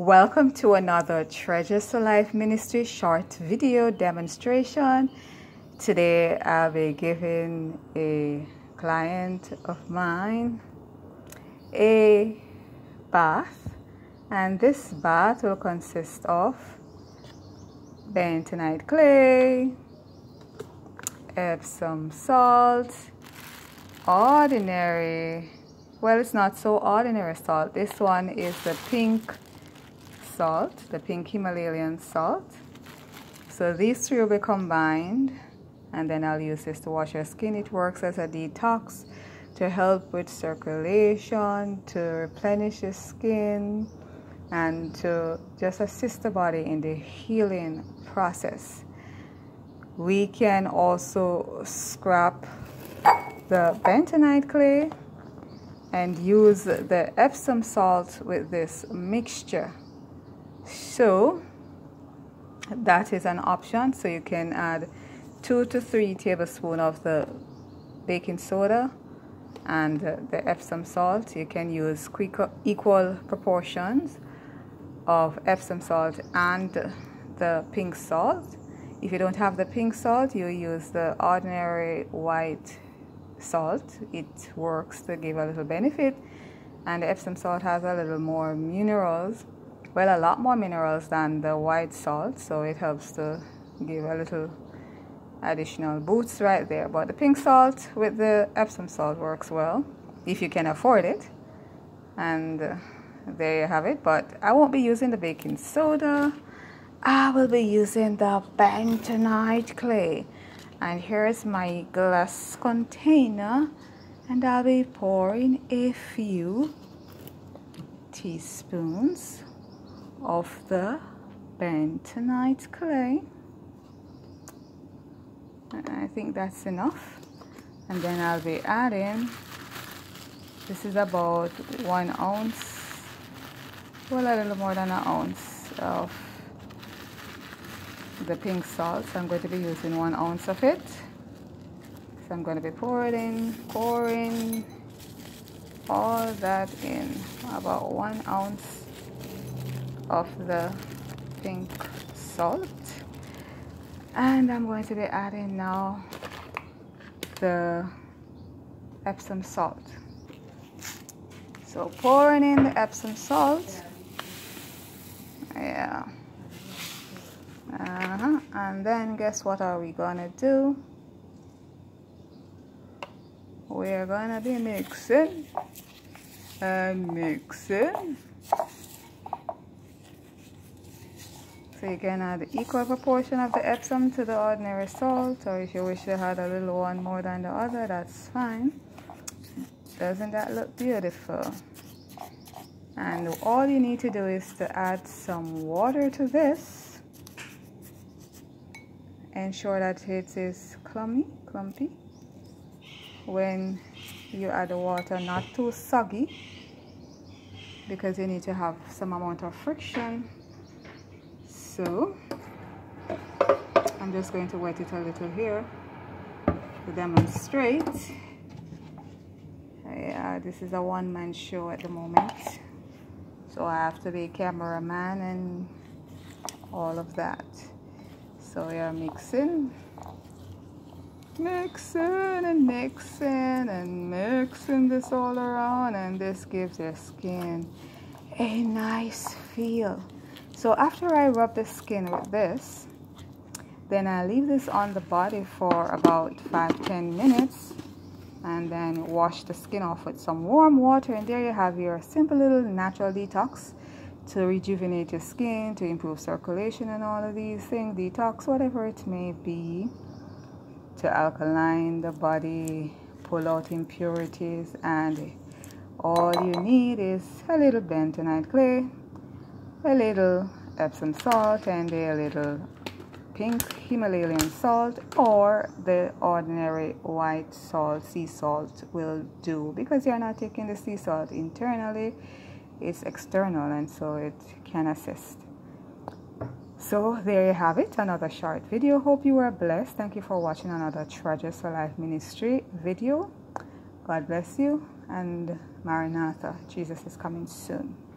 Welcome to another Treasures for Life Ministry short video demonstration. Today I'll be giving a client of mine a bath and this bath will consist of bentonite clay, Epsom salt, ordinary well it's not so ordinary salt this one is the pink salt, the pink Himalayan salt. So these three will be combined and then I'll use this to wash your skin. It works as a detox to help with circulation, to replenish the skin, and to just assist the body in the healing process. We can also scrap the bentonite clay and use the Epsom salt with this mixture so that is an option. So you can add two to three tablespoons of the baking soda and the Epsom salt. You can use equal proportions of Epsom salt and the pink salt. If you don't have the pink salt you use the ordinary white salt. It works to give a little benefit. And the Epsom salt has a little more minerals well a lot more minerals than the white salt so it helps to give a little additional boost right there. But the pink salt with the Epsom salt works well if you can afford it. And uh, there you have it. But I won't be using the baking soda. I will be using the bentonite clay. And here's my glass container and I'll be pouring a few teaspoons of the bentonite clay. I think that's enough. And then I'll be adding this is about one ounce well a little more than an ounce of the pink salt. So I'm going to be using one ounce of it. So I'm going to be pouring in pouring all that in about one ounce of the pink salt. And I'm going to be adding now the Epsom salt. So pouring in the Epsom salt. Yeah. Uh -huh. and then guess what are we gonna do? We're gonna be mixing and mixing So you can add equal proportion of the Epsom to the ordinary salt or if you wish to add a little one more than the other, that's fine. Doesn't that look beautiful? And all you need to do is to add some water to this. Ensure that it is clumpy, clumpy. When you add the water, not too soggy because you need to have some amount of friction so I'm just going to wet it a little here to demonstrate. Yeah this is a one-man show at the moment. So I have to be cameraman and all of that. So we are mixing mixing and mixing and mixing this all around and this gives your skin a nice feel so after I rub the skin with this, then I leave this on the body for about 5-10 minutes and then wash the skin off with some warm water and there you have your simple little natural detox to rejuvenate your skin, to improve circulation and all of these things, detox, whatever it may be, to alkaline the body, pull out impurities and all you need is a little bentonite clay a little Epsom salt and a little pink Himalayan salt or the ordinary white salt, sea salt will do because you're not taking the sea salt internally, it's external and so it can assist. So there you have it, another short video. Hope you were blessed. Thank you for watching another Treasures for Life Ministry video. God bless you and Maranatha, Jesus is coming soon.